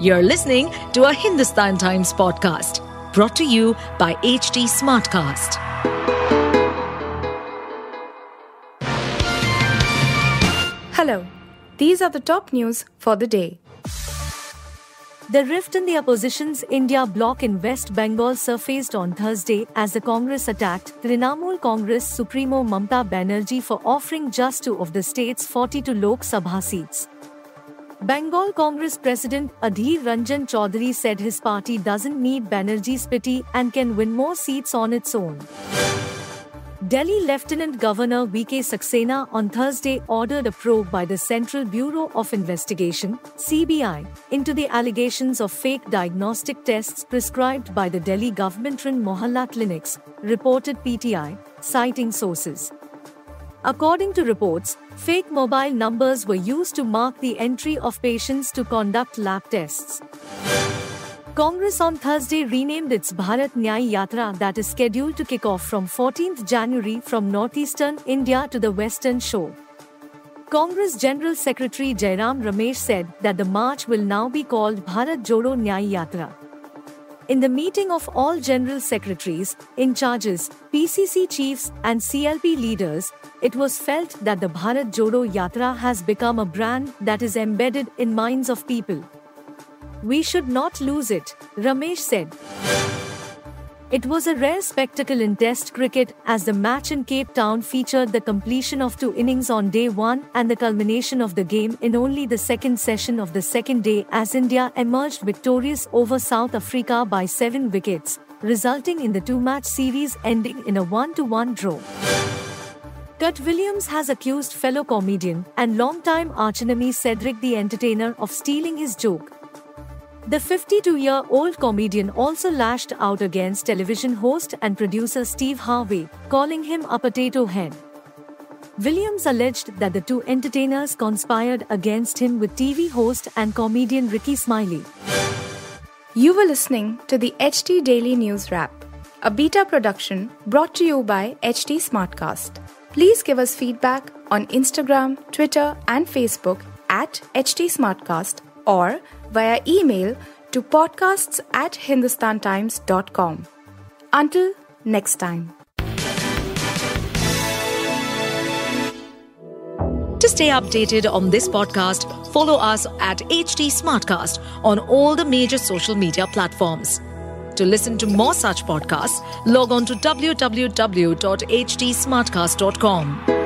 You're listening to a Hindustan Times podcast brought to you by HT Smartcast. Hello, these are the top news for the day. The rift in the opposition's India bloc in West Bengal surfaced on Thursday as the Congress attacked Trinamool Congress Supremo Mamata Banerjee for offering just two of the state's 42 Lok Sabha seats. Bengal Congress President Adhir Ranjan Chaudhary said his party doesn't need Banerjee's pity and can win more seats on its own. Delhi Lieutenant Governor VK Saxena on Thursday ordered a probe by the Central Bureau of Investigation (CBI) into the allegations of fake diagnostic tests prescribed by the Delhi government-run Mohalla clinics, reported PTI, citing sources. According to reports, fake mobile numbers were used to mark the entry of patients to conduct lab tests. Congress on Thursday renamed its Bharat Nyay Yatra that is scheduled to kick off from 14th January from northeastern India to the western shore. Congress General Secretary Jairam Ramesh said that the march will now be called Bharat Jodo Nyay Yatra. In the meeting of all general secretaries, in charges, PCC chiefs, and CLP leaders, it was felt that the Bharat Jodo Yatra has become a brand that is embedded in minds of people. We should not lose it, Ramesh said. It was a rare spectacle in Test cricket as the match in Cape Town featured the completion of two innings on day one and the culmination of the game in only the second session of the second day as India emerged victorious over South Africa by seven wickets, resulting in the two match series ending in a 1 to 1 draw. Katt Williams has accused fellow comedian and longtime archenemy Cedric the Entertainer of stealing his joke. The 52 year old comedian also lashed out against television host and producer Steve Harvey, calling him a potato head. Williams alleged that the two entertainers conspired against him with TV host and comedian Rickey Smiley. You were listening to the HT Daily News Wrap, a beta production brought to you by HT Smartcast. Please give us feedback on Instagram, Twitter, and Facebook at HT Smartcast or via email to podcasts at hindustantimes.com. Until next time. To stay updated on this podcast, follow us at HT Smartcast on all the major social media platforms. To listen to more such podcasts, log on to www.htsmartcast.com.